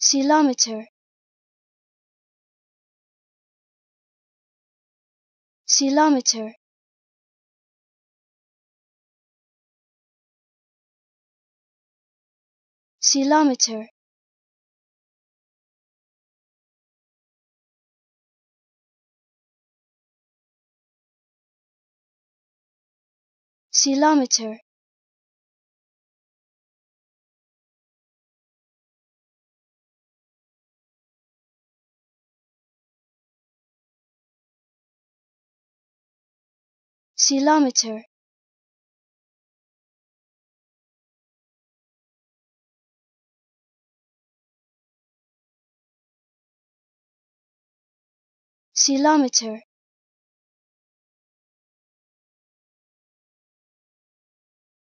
kilometer. Kilometer. Kilometer. Kilometer kilometer. Kilometer